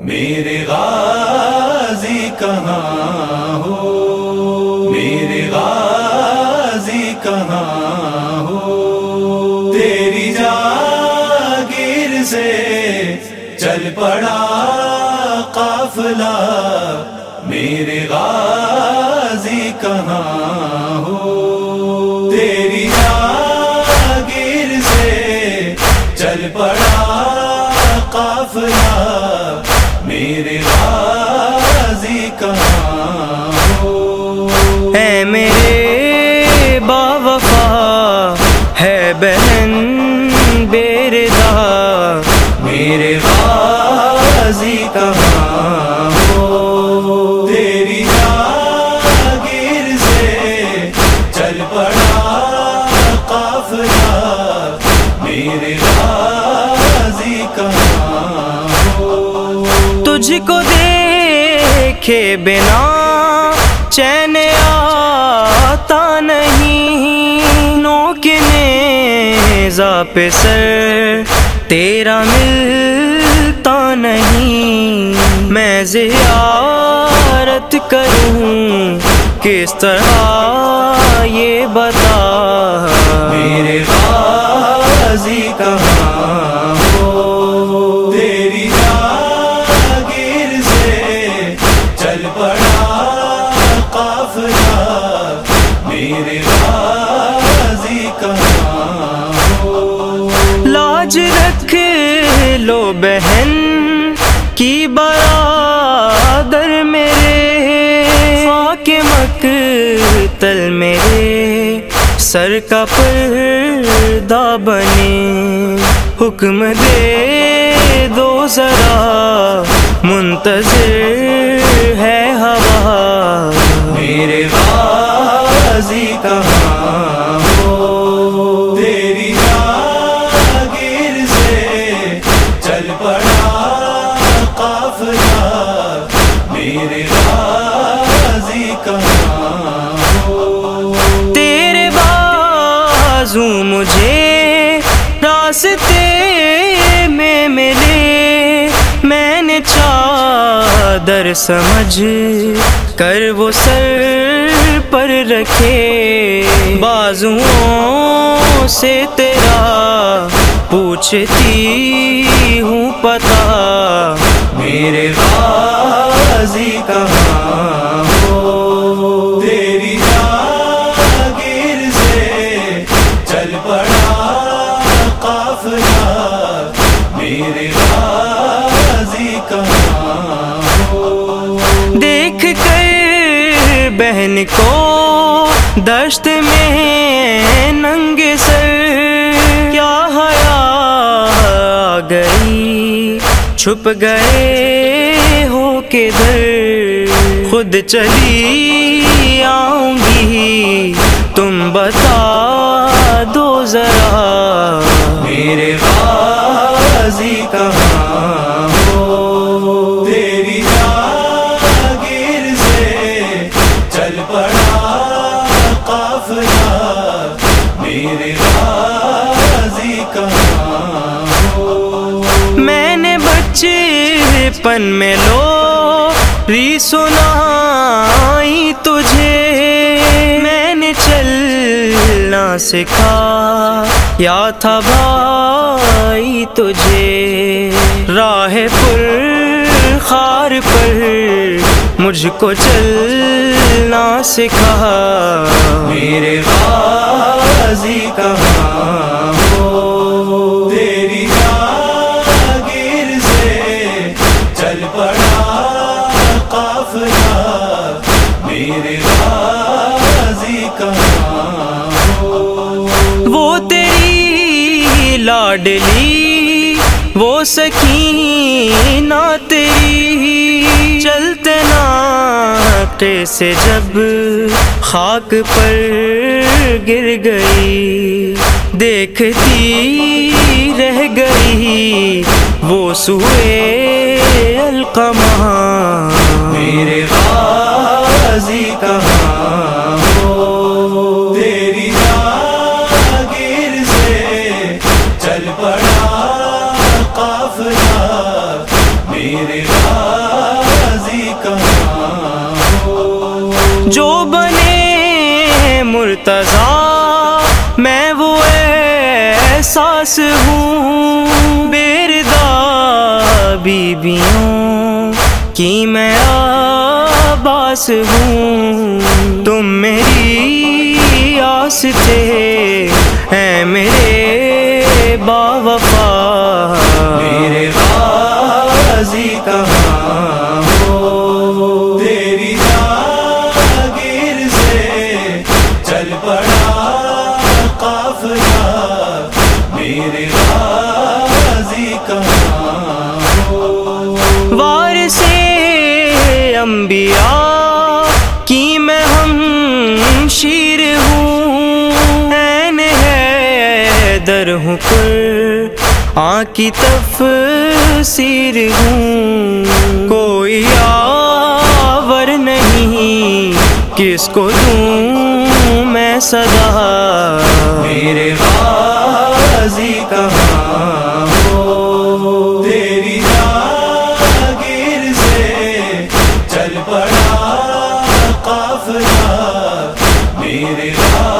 میرے غازی کہاں ہو؟ میرے غازی کہاں ہو؟ تیری جاگیر سے چل پڑا قافلہ، میرے غازی کہاں بہن بیردا میرے غازی کہاں ہو؟ تیری جاگیر سے چل پڑا قافلہ، میرے غازی کہاں ہو؟ تجھ کو دیکھے بنا چین آتا نہیں۔ نوکنے پہ سر تیرا ملتا نہیں۔ میں زیارت کروں، کس طرح یہ بتا۔ میرے غازی کہاں لاج رکھ لو بہن کی برادر میرے، خاک مقتل میرے، سر کا پردہ بنے، حکم دے دو ذرا، منتظر ہے قدر سمجھ کر وہ سر پر رکھے۔ بازوں سے تیرا پوچھتی ہوں پتا۔ میرے غازی کہاں بہن کو دشت میں ننگ سر، کیا حیا آ گئی؟ چھپ گئے ہو کے در خود چلی آؤں گی، تم بتا دو ذرا۔ بچے پن میں لو ری سنائی تجھے۔ میں نے چلنا سکھا یا تھا بھائی تجھے۔ راہ پر خار پر مجھ کو چلنا سکھا میرے غازی کہاں میرے غازی کہاں ہو؟ وہ تیری لاڈلی وہ سکینہ تیری۔ چلتے ناقے سے جب خاک پر گر گئی دیکھتی رہ گئی وہ سوئے القمہ۔ میرے چل پڑا قافلہ، میرے غازی کہاں؟ جو بنے مرتضی، میں وہ احساس ہوں بیردا بیبیوں کی میں آباس ہوں۔ تم میری آس تھے اے میرے با وفا میرے غازی کہاں ہو؟ تیری جاگیر سے چل پڑا قافلہ۔ میرے غازی کہاں ہو؟ وار سے انبیاء کی میں ہم شیر در ہوں، کل آ کی تفسیر ہوں۔ کوئی آور نہیں، کس کو دوں میں صدا؟ میرے غازی کہاں ہو؟ میرے غازی